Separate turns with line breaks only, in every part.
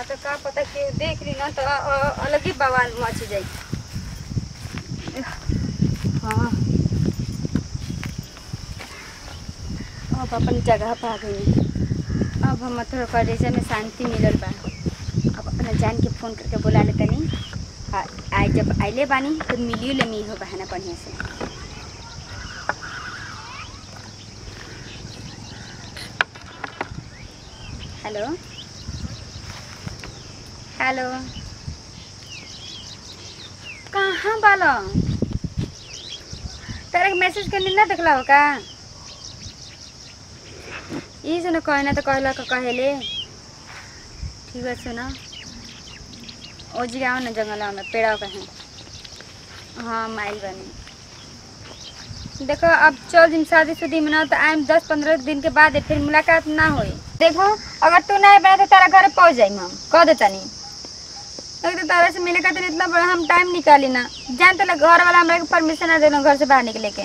ना तो का पता कि देख ली ना तो अलग ही बवाल मच जाए हाँ। अब अपन जगह पर आ गई अब हम थोड़ा में शांति मिलल बा। अब अपना जान के फ़ोन करके बुला ले तनी। आ- आए जब आइले बानी तो मिलियो ले मी हो बहाना बढ़िया से। हेलो। हेलो। कहाँ बालो? तेरे मैसेज करने ना देखला हो का ई से न कहना तो कहला का कहेले। ठीक है, सुना। ओ जी, आओ ना जंगल में पेड़ा कहीं हाँ। माइल बनी। देखो, अब चल जिम, शादी शुदी में ना तो आए दस पंद्रह दिन के बाद फिर मुलाकात ना हो देखो, अगर तू ना बना तो तारा घर पहुँच जाई हम। कह देता नहीं तो तारा से मिले खातिर इतना बड़ा हम टाइम निकाली ना। जान तो घर वाला हमारे परमिशन ना देना, घर से बाहर निकले के।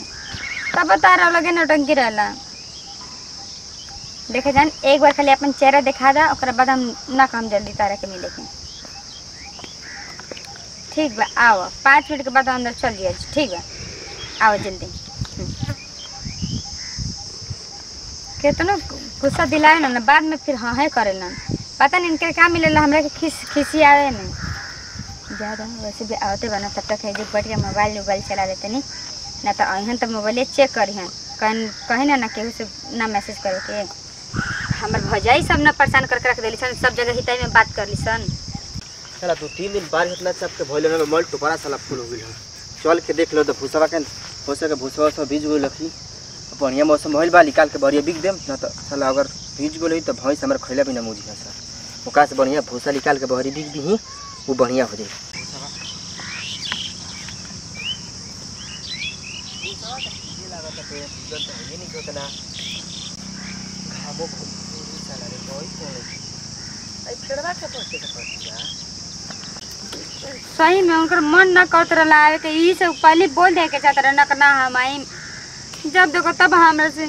तब तारा लगे नौटंकी रहला। देखे जान, एक बार खाली अपन चेहरा दिखा दा ओकरा बाद हम ना काम जल्दी तारा के मिले के। ठीक बा, आओ, पाँच मिनट के बाद अंदर चल जाए। ठीक बा, आओ जल्दी। कितना गुस्सा दिलाए ना, बाद में फिर हाँ है करेला। पता नहीं इनके क्या मिले हमरा खिस, खिसी आवे ना ज़्यादा वैसे भी आवते बना तब तक है जो बैठ के मोबाइल वोबाइल चला देते नहीं। ना तो अहन तो मोबाइल चेक करिहन कहीं कहीं ना ना केहू से ना मैसेज करे के। हमर भजाई सब ना परेशान करके रख देली सन, सब जगह हिताई में बात कर ली सन।
साला दू तीन दिन बारिश इतना सबके भइले में मल टुकड़ा साला फूल हो हन चल के देख लो तो भूसवा के हो सके भूसवा सब भीज गइल लखी बढ़िया मौसम भइल बा, निकाल के बढ़िया बिक देम। ना तो साला अगर भीज गेल तो भैंस हमर खैला भी ना मुझी सर। ओकरा से बढ़िया भूसा निकाल के बहरी बिक दीही वो बढ़िया हो जाई
सही में उनकर मन ना करत रहला, आवे के ई से पहले बोल दे के चाहत रहना ना हम आई जब देखो तब हमरा से,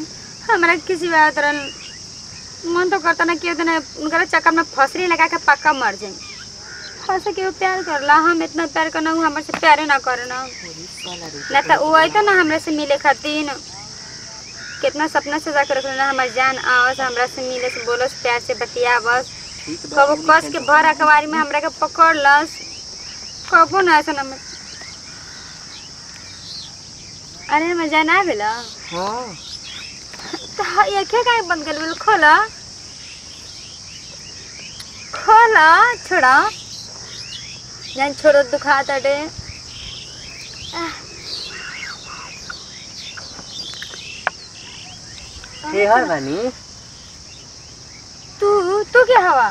हमरा किसी बात मन तो करता ना कि दिन उनकर चक्कर में फसरी लगा के पक्का मर जाए फंसे के प्यार करला हम इतना प्यार करना हूँ हमसे प्यारे ना करना। ना तो वो आई तो ना हमरा से मिले खातिर। कितना सपना सजा के रख लेना हमार जान आवस हमरा से मिले से बोलस प्यार से बतिया बस कबो कस के भर अखबारी में हमरा के पकड़ लस कबो ना ऐसा ना अरे मज़ा ना भेला
हाँ।
तो हाँ, ये क्या काहे बंद कर बोल खोला। खोला छोड़ा। जान छोड़ो दुखा तटे
हर बानी
तू तू क्या हवा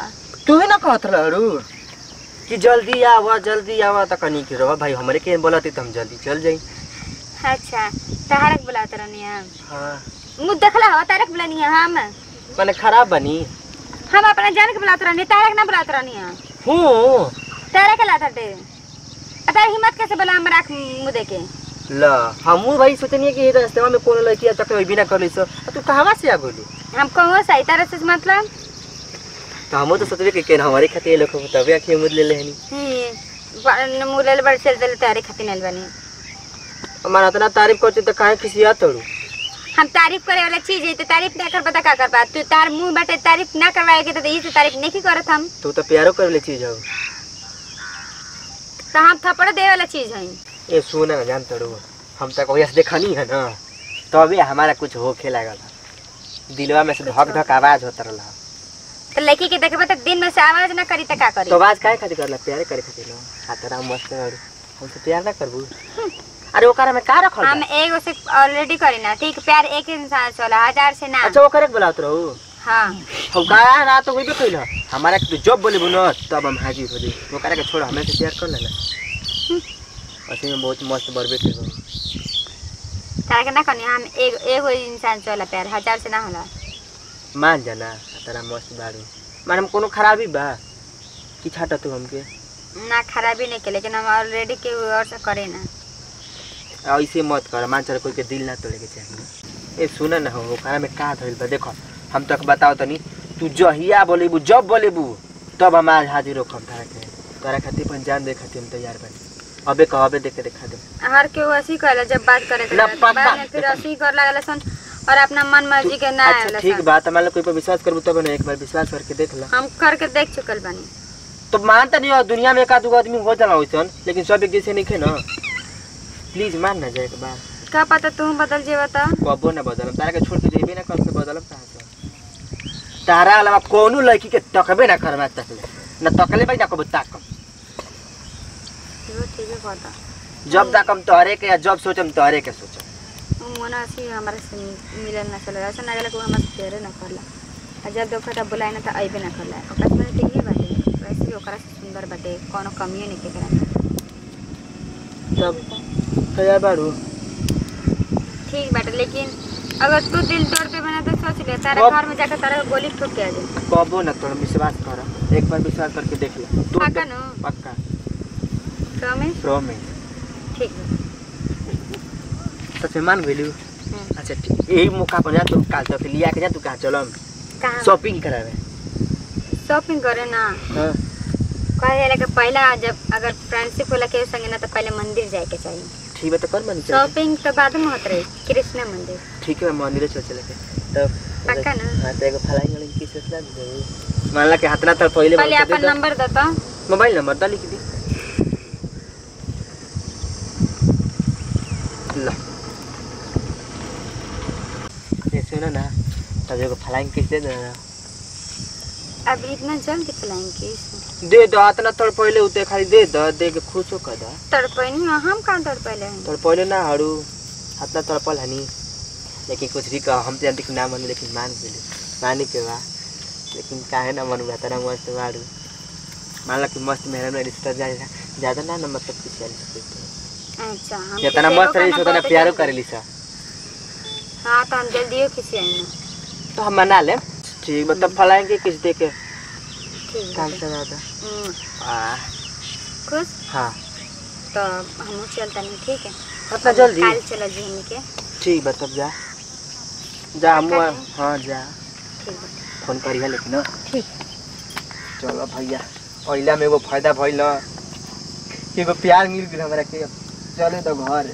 तू ही ना कहत रहू कि जल्दी आवा जल्दी आवा तो कनी के रहो भाई हमरे के बोलती तो हम जल्दी चल जाई
अच्छा तारक बुलात रहनी हम
हाँ
मुँह देखला हवा तारक बुलानी है हम
मैंने खराब बनी
हम अपना जान के बुलात रहनी तारक ना बुलात रहनी है तारक के लात हटे? अता हिम्मत कैसे बोला हम राख मुँह देके?
ल हमू भाई सोचनी कि रास्ते में कोनो लड़की तक तो बिना कर लिस। तू कहवा से आ गेली
हम कहूँ सही तरह से मतलब?
तो हमू तो सोचबे कि केन हमारे खातिर लोग तबे आखिर मुद ले लेहनी।
हम्म मुरल बड़ चल चल तारे खातिर नहीं बनी।
हमारा इतना तारीफ़ करते तो काहे खिसिया तोड़ू?
हम तारीफ़ करे वाला चीज़ है तो तारीफ़ ना कर बता का कर बात। तू तार मुँह बाटे तारीफ़ ना करवाए के तो इसे तारीफ़ नहीं करत हम।
तू तो प्यारो कर ले चीज़ हो।
तो हम थप्पड़ दे वाला चीज़ है।
ए सुना ना जान तोड़ू हम तक वही से देखनी है ना। तबे हमारा कुछ होखे लागल दिलवा में से धक धक आवाज़ होता रहला।
तो लड़की के देखबे तो दिन में से आवाज़ ना करी तो का करी?
तो आवाज़ काहे खातिर करला? प्यारे करे खातिर ना। हाथरा मस्त बाड़ू हमसे प्यार ना करबू। अरे ओकरा में का रखल
हम? एगो से ऑलरेडी करी ना। ठीक प्यार एक इंसान से होला हज़ार से ना।
अच्छा ओकरे के बुलात रहू।
हाँ।
हम का रात होइबे कइल हमारा तू जब बोले न तब हम हाजिर हो जाई ओकरा के छोड़ हमें से प्यार कर लेना। असी में बहुत मस्त बरबे के
तारा के ना करनी हम एगो एगो इंसान होला प्यार हज़ार से ना होला
मान जाना तेरा मस्त बाड़ू मान हम कोनो खराबी बा? कि छाटा तू हमके?
ना खराबी नहीं के लेकिन हम ऑलरेडी के और से करे ना।
ऐसे मत कर मान चल कोई के दिल ना तोड़े के चाहिए ए सुन ना हो ओकरा में का धइल बा? देखो हम तक बताओ तनी तू जहिया बोलेबू जब बोलेबू तब हम आज हाजिर होखम तारा के तारा खातिर जान दे खातिर हम तैयार बनी। अबे कह अबे देख के दिखा दे
हर केहू ऐसी कहला जब बात करे के
ना, पक्का।
फिर ऐसी कर लागला सन और अपना मन मर्ज़ी के ना
अच्छा ठीक बात हमारे कोई पर विश्वास करबू तब ना एक बार विश्वास करके देख ला।
हम करके देख चुकल बानी।
तो मानता नहीं हो दुनिया में एक आध आदमी हो जाला वैसन लेकिन सब एक जैसे नहीं खे ना। प्लीज़ मान ना जाए एक बार।
का पता तू बदल जेबा त?
कबो ना बदलम तारा के छोड़ के जेबे ना कर के बदलम कहाँ से? तारा अलावा कोनो लड़की के तकबे ना करवा तकले ना तकले भाई ना कबो ताकम
है
जब ताकम तोहरे के या जब सोचम तोहरे के सोचम
मन हमारे से मिलन ना चले। ऐसा ना गेला कोई हमारे प्यारे ना करला आ जब देखो त बुलाए ना त अइबे ना करला ओकरा से मैंने ठीक बाटे वैसे भी ओकरा से सुंदर बाटे कोनो कमियो नहीं के करा
तब तैयार बाड़ू
ठीक बाटे लेकिन अगर तू दिल तोड़ पे बना तो सोच ले तारा घर में जाकर तारा गोली ठोक के आ जाए
कबो ना तोड़ विश्वास कर। एक बार विश्वास करके देख ले। तू
पक्का नु?
पक्का।
प्रॉमिस
प्रॉमिस
ठीक बा
सच में मान गइलू
हम्म।
अच्छा ठीक। यही मौका पर जा तू काल तक लिया के जा तू कहाँ चलम शॉपिंग करावे।
शॉपिंग करे ना।
हाँ।
कहे कि पहला जब अगर फ्रेंडशिप होला के संगे ना तो पहले मंदिर जाए के चाहिए।
ठीक है तो मन चल
शॉपिंग तो बाद में होत रही कृष्ण मंदिर
ठीक है मंदिर चल चले के तब
पक्का ना?
हाँ तो एगो फलाई गली की सोचना दे. मान ला के हाथ ना तो पहले
पहले
दे
अपन
दो।
नंबर दो तो।
मोबाइल नंबर डाली की दी? ला. सुनो ना तब एगो फलाई किस दे देना
अब इतना जल्दी चलाएँगे कि
दे दो हाथ ना तोड़ पहले उते खाली दे दो दे के खुश हो कर दो।
तड़पैनी हम कहाँ तड़पैले हैं?
तोड़ पहले ना हरू। हाथ ना तोड़ पल हनी। लेकिन कुछ भी कह हम जानते ना मन लेकिन मान गेली मानी के बा। लेकिन काहे ना मन हुआ तेरा मस्त बाड़ू मान ला कि मस्त मेहरा में रिश्ता ज़्यादा ज़्यादा ना ना मतलब कुछ चल सकते
अच्छा हम
जितना मस्त रही उतना प्यारो। करेली सा
हाँ तो हम जल्दी किसी आए
तो हम मना ले ठीक मतलब फलाएँगे किस दे के?
ठीक
काम
है
से ज़्यादा
हम्म, खुश
हाँ
तो हम चलता नहीं ठीक है
उतना जल्दी
काल चला जी हमनी के
ठीक बा तब जा जा हम? हाँ जा
ठीक है
फ़ोन करिए लेकिन हाँ।
ठीक
चलो भैया पहिला में एगो फ़ायदा भइल एगो प्यार मिल गेल हमरा के चले तो घर